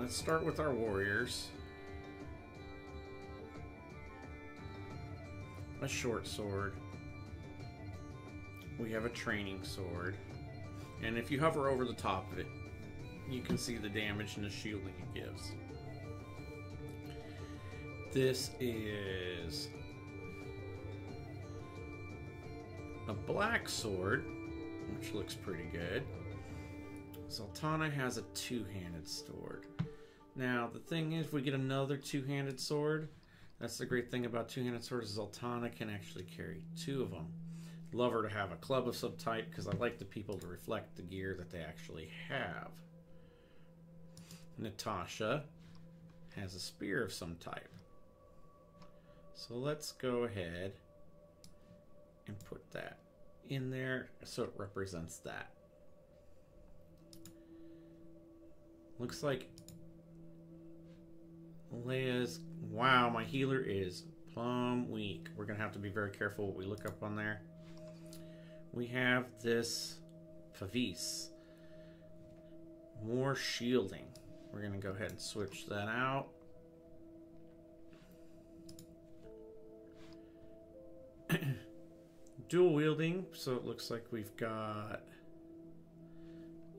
let's start with our warriors. A short sword. We have a training sword. And if you hover over the top of it, you can see the damage and the shielding it gives. This is a black sword, which looks pretty good. Sultana has a two-handed sword. Now, the thing is, we get another two-handed sword, that's the great thing about two-handed swords, Zaltanna can actually carry two of them. Love her to have a club of some type, because I like the people to reflect the gear that they actually have. Natasha has a spear of some type. So let's go ahead and put that in there so it represents that. Looks like Leia's... Wow, my healer is plumb weak. We're going to have to be very careful what we look up on there. We have this Favis. More shielding. We're going to go ahead and switch that out. Dual wielding, so it looks like we've got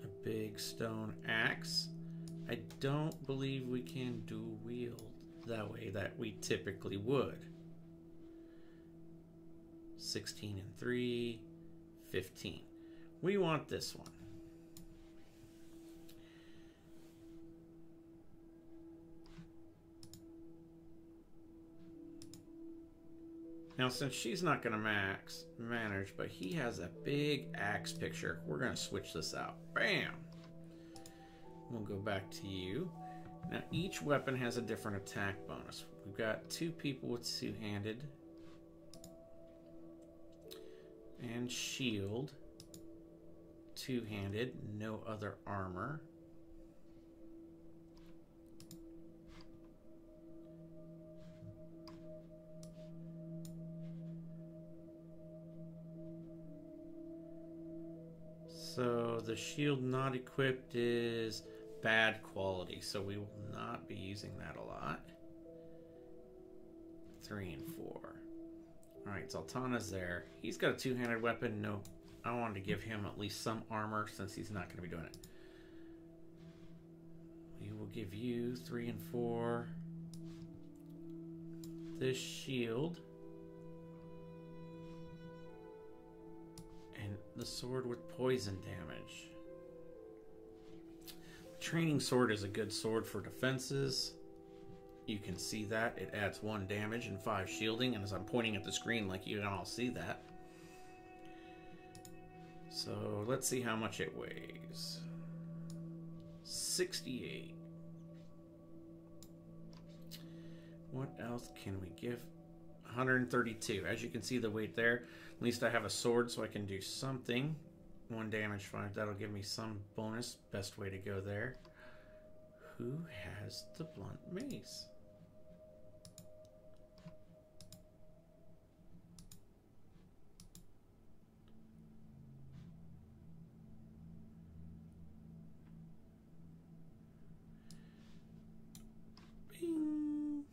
a big stone axe. I don't believe we can dual wield that way that we typically would. 16 and 3, 15. We want this one. Now, since she's not going to max manage, but he has a big axe picture, we're going to switch this out. Bam! We'll go back to you. Now, each weapon has a different attack bonus. We've got two people with two-handed. And shield. Two-handed, no other armor. So the shield not equipped is bad quality, so we will not be using that a lot. Three and four. Alright, Zaltanna's there. He's got a two-handed weapon. No, I wanted to give him at least some armor since he's not going to be doing it. We will give you three and four. This shield. And the sword with poison damage. Training sword is a good sword for defenses. You can see that. It adds one damage and five shielding. And as I'm pointing at the screen, like you can all see that. So let's see how much it weighs. 68. What else can we give? 132. As you can see the weight there. At least I have a sword so I can do something. One damage, five. That'll give me some bonus. Best way to go there. Who has the blunt mace? Bing.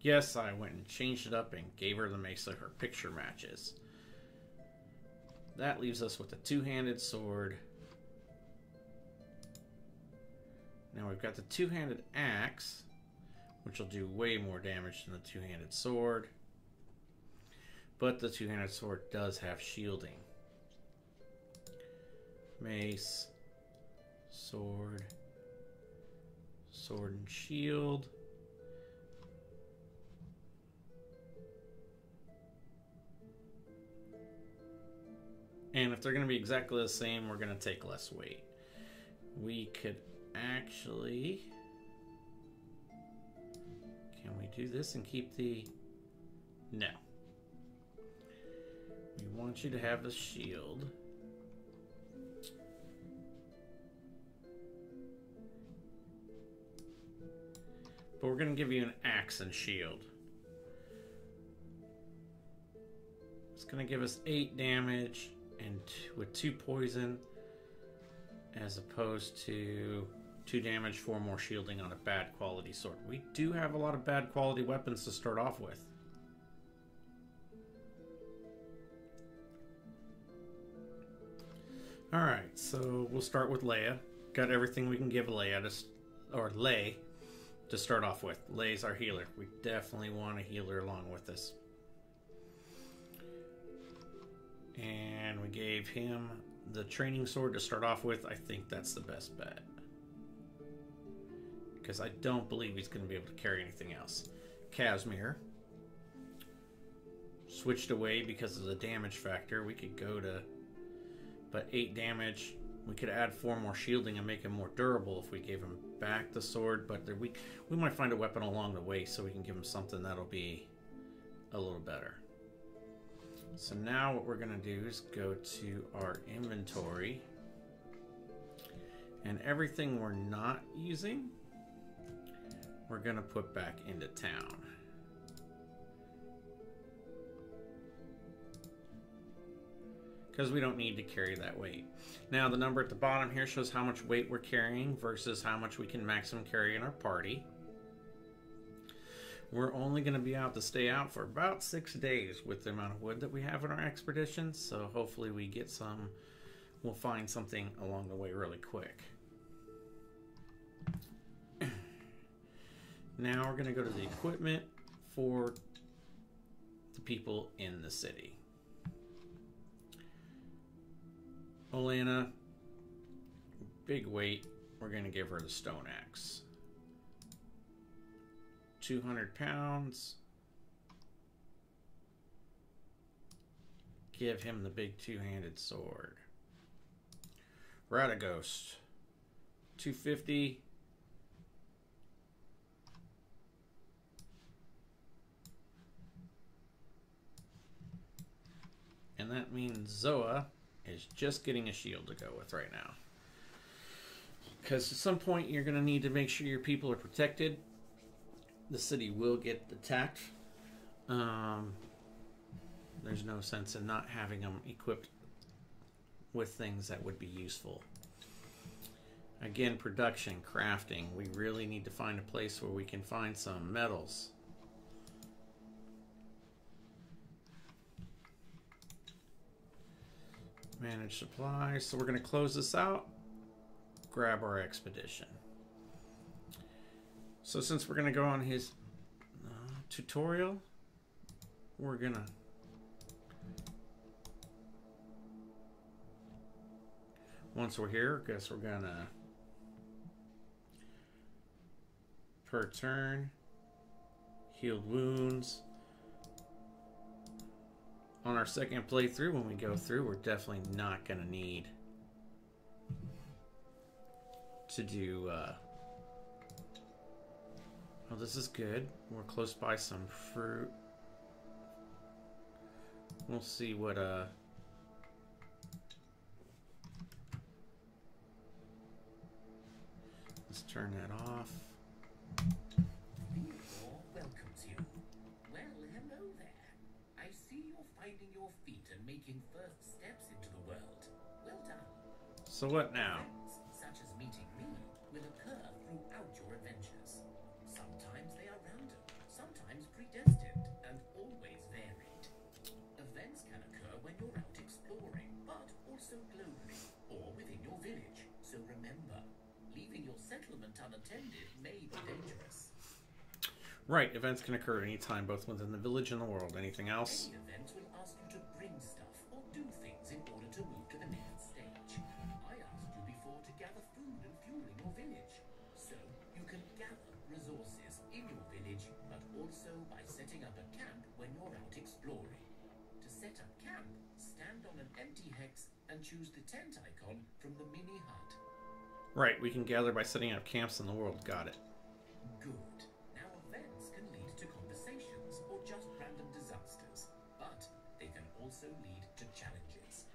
Yes, I went and changed it up and gave her the mace so her picture matches. That leaves us with a two-handed sword. Now we've got the two-handed axe, which will do way more damage than the two-handed sword. But the two-handed sword does have shielding. Mace, sword, sword and shield. And if they're going to be exactly the same, we're going to take less weight. We could actually... Can we do this and keep the... No. We want you to have the shield. But we're going to give you an axe and shield. It's going to give us 8 damage and with two poison as opposed to Two damage, four more shielding on a bad quality sword. We do have a lot of bad quality weapons to start off with. Alright, so we'll start with Leia. Got everything we can give Leia to, or Lay to start off with. Lay's our healer. We definitely want a healer along with us. And we gave him the training sword to start off with. I think that's the best bet. Because I don't believe he's going to be able to carry anything else. Casimir. Switched away because of the damage factor. We could go to... But 8 damage. We could add 4 more shielding and make him more durable if we gave him back the sword. But we, we might find a weapon along the way so we can give him something that'll be a little better. So now what we're going to do is go to our inventory. And everything we're not using, we're going to put back into town. Because we don't need to carry that weight. Now the number at the bottom here shows how much weight we're carrying versus how much we can maximum carry in our party. We're only going to be out to stay out for about six days with the amount of wood that we have in our expeditions. So hopefully we get some, we'll find something along the way really quick. now we're going to go to the equipment for the people in the city. Olana, big weight. We're going to give her the stone axe. 200 pounds. Give him the big two-handed sword. Radaghost. 250. And that means Zoa is just getting a shield to go with right now. Because at some point you're going to need to make sure your people are protected the city will get attacked. Um, there's no sense in not having them equipped with things that would be useful. Again, production, crafting. We really need to find a place where we can find some metals. Manage supplies. So we're going to close this out. Grab our expedition. So since we're going to go on his uh, tutorial, we're going to once we're here, I guess we're going to per turn healed wounds. On our second playthrough, when we go through, we're definitely not going to need to do uh, well, this is good. We're close by some fruit. We'll see what, uh... Let's turn that off. welcomes you. Well, hello there. I see you're finding your feet and making first steps into the world. Well done. So what now? Also globally, or within your village. So remember, leaving your settlement unattended may be dangerous. Right, events can occur at any time, both within the village and the world. Anything else? Events will ask you to bring stuff or do things in order to move to the next stage. I asked you before to gather food and fuel in your village, so you can gather resources in your village, but also by setting up a camp when you're out exploring. To set up camp, stand on an empty hex and choose the tent icon from the mini HUD. Right, we can gather by setting up camps in the world. Got it. Good. Now events can lead to conversations or just random disasters, but they can also lead to challenges.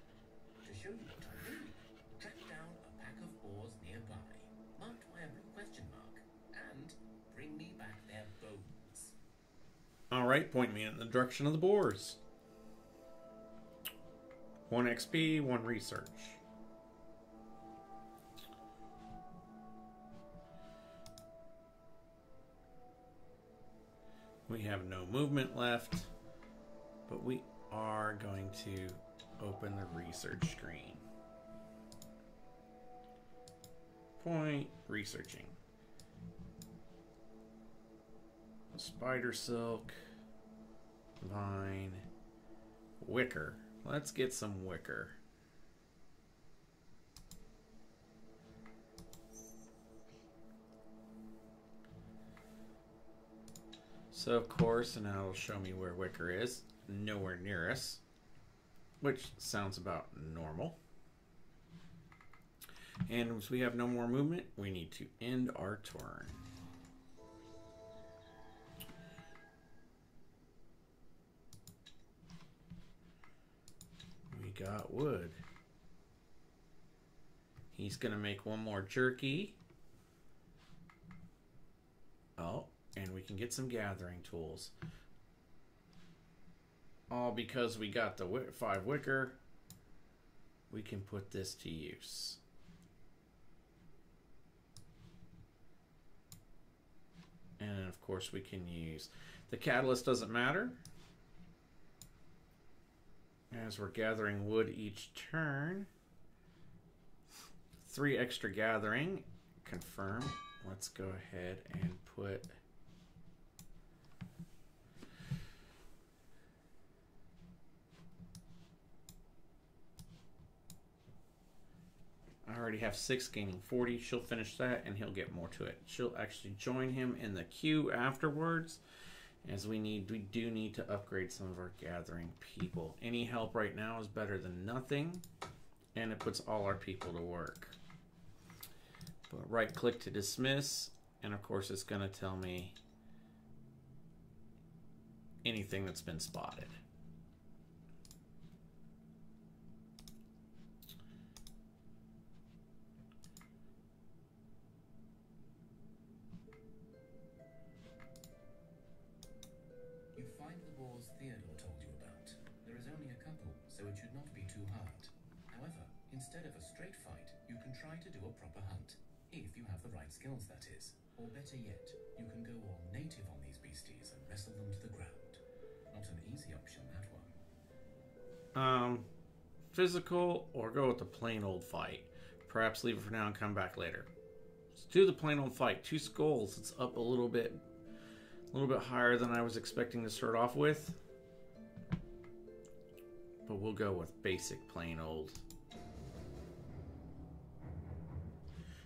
To show you what I mean, track down a pack of boars nearby, marked by a blue question mark, and bring me back their bones. Alright, point me in the direction of the boars. One XP, one research. We have no movement left, but we are going to open the research screen. Point, researching. Spider silk, vine, wicker. Let's get some wicker. So of course, and now it'll show me where wicker is. Nowhere near us, which sounds about normal. And as we have no more movement, we need to end our turn. Got wood. He's going to make one more jerky. Oh, and we can get some gathering tools. All because we got the five wicker, we can put this to use. And of course, we can use the catalyst, doesn't matter. As we're gathering wood each turn, three extra gathering, confirm. Let's go ahead and put I already have six gaining 40. She'll finish that and he'll get more to it. She'll actually join him in the queue afterwards as we need we do need to upgrade some of our gathering people. Any help right now is better than nothing and it puts all our people to work. But right click to dismiss and of course it's going to tell me anything that's been spotted. Too hard. However, instead of a straight fight, you can try to do a proper hunt. If you have the right skills, that is. Or better yet, you can go all native on these beasties and wrestle them to the ground. Not an easy option, that one. Um, physical or go with the plain old fight. Perhaps leave it for now and come back later. Let's do the plain old fight. Two skulls. It's up a little bit, a little bit higher than I was expecting to start off with. But we'll go with basic plain old.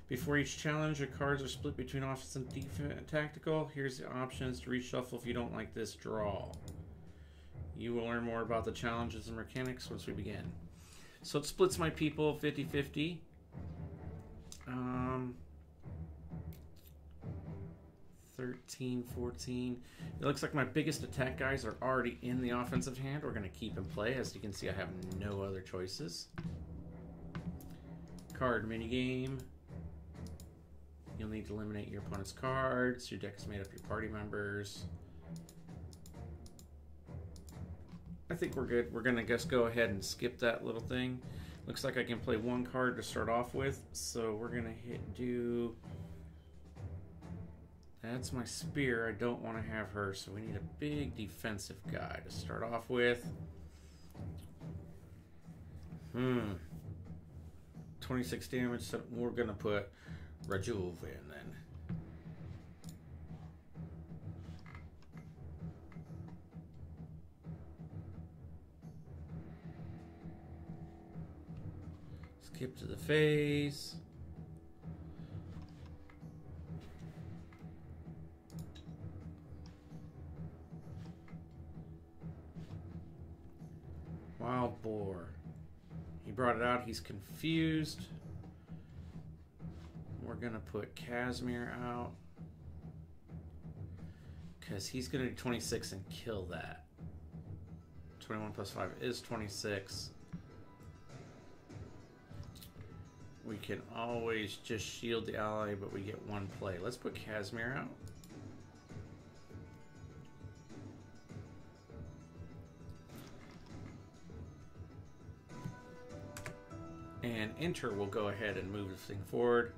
Before each challenge, your cards are split between offense and defense tactical. Here's the options to reshuffle if you don't like this draw. You will learn more about the challenges and mechanics once we begin. So it splits my people 50 50. Um, 13, 14. It looks like my biggest attack guys are already in the offensive hand. We're going to keep in play. As you can see, I have no other choices. Card minigame. You'll need to eliminate your opponent's cards. Your deck is made up of your party members. I think we're good. We're gonna just go ahead and skip that little thing. Looks like I can play one card to start off with, so we're gonna hit do. That's my spear. I don't want to have her, so we need a big defensive guy to start off with. Hmm. 26 damage, so we're gonna put Rajuv in then. Skip to the phase. He's confused. We're gonna put Casimir out because he's gonna do 26 and kill that. 21 plus 5 is 26. We can always just shield the ally, but we get one play. Let's put Casimir out. And enter will go ahead and move this thing forward.